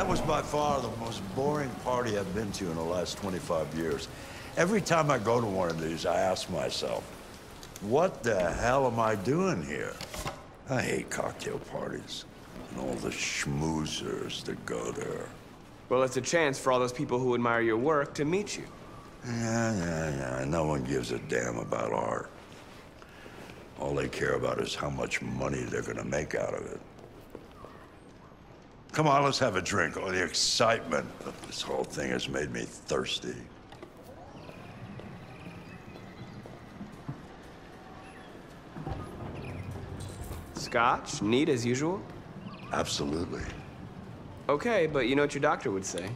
was by far the most boring party I've been to in the last 25 years. Every time I go to one of these, I ask myself, what the hell am I doing here? I hate cocktail parties and all the schmoozers that go there. Well, it's a chance for all those people who admire your work to meet you. Yeah, yeah, yeah. No one gives a damn about art. All they care about is how much money they're gonna make out of it. Come on, let's have a drink. Oh, the excitement of this whole thing has made me thirsty. Scotch, neat as usual? Absolutely. Okay, but you know what your doctor would say.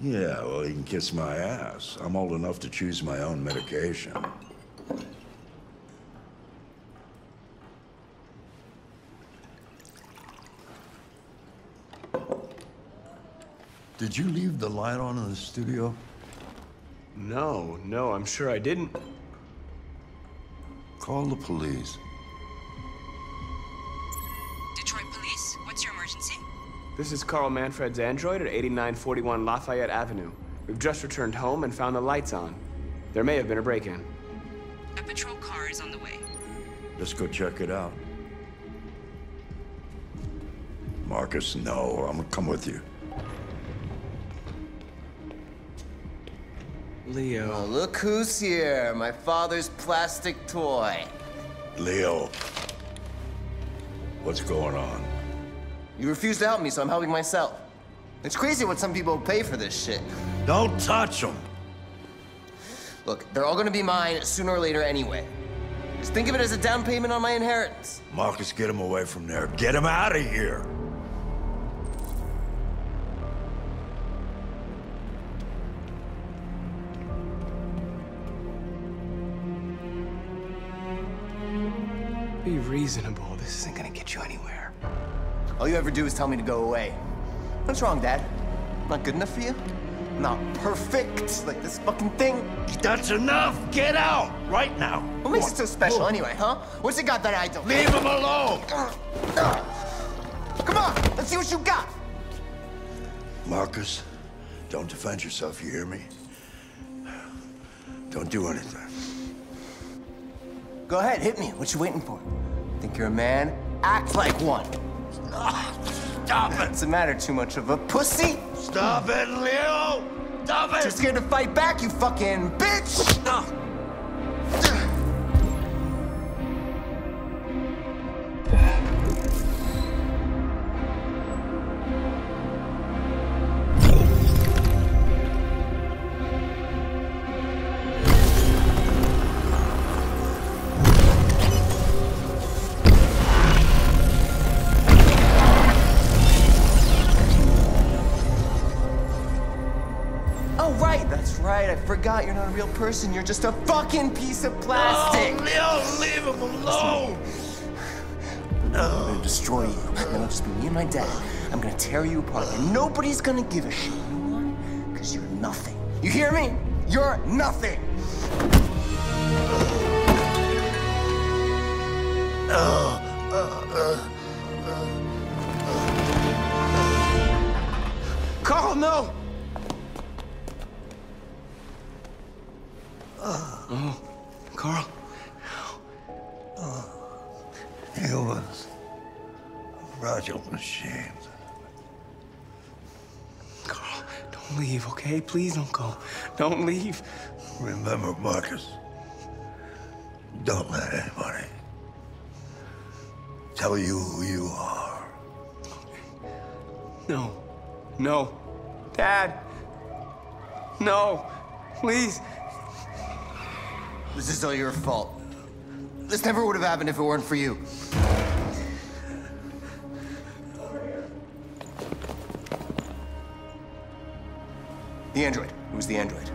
Yeah, well, he can kiss my ass. I'm old enough to choose my own medication. Did you leave the light on in the studio? No, no, I'm sure I didn't. Call the police. Detroit Police, what's your emergency? This is Carl Manfred's android at 8941 Lafayette Avenue. We've just returned home and found the lights on. There may have been a break-in. A patrol car is on the way. Let's go check it out. Markus, no. I'm gonna come with you. Leo. Oh, look who's here. My father's plastic toy. Leo. What's going on? You refuse to help me, so I'm helping myself. It's crazy what some people pay for this shit. Don't touch them. Look, they're all gonna be mine sooner or later anyway. Just think of it as a down payment on my inheritance. Markus, get him away from there. Get him out of here! Reasonable. This isn't gonna get you anywhere. All you ever do is tell me to go away. What's wrong, Dad? Not good enough for you? Not perfect, like this fucking thing? That's enough! Get out! Right now! What makes it so special anyway, huh? What's it got that I don't? Leave him alone! Come on, let's see what you got. Markus, don't defend yourself, you hear me? Don't do anything. Go ahead, hit me. What you waiting for? Think you're a man? Act like one. Stop it! The matter? Too much of a pussy? Stop it, Leo! Stop it! Too scared to fight back, you fucking bitch! Right, that's right. I forgot you're not a real person. You're just a fucking piece of plastic. Leo, leave him alone! I'm gonna destroy you. Then it'll just be me and my dad. I'm gonna tear you apart, and nobody's gonna give a shit. You? Because you're nothing. You hear me? You're nothing. Oh, Carl. Oh. Humans. Fragile machines. Carl, don't leave, okay? Please don't go. Don't leave. Remember, Markus, don't let anybody tell you who you are. No. No. Dad. No. Please. This is all your fault. This never would have happened if it weren't for you. The android. It was the android.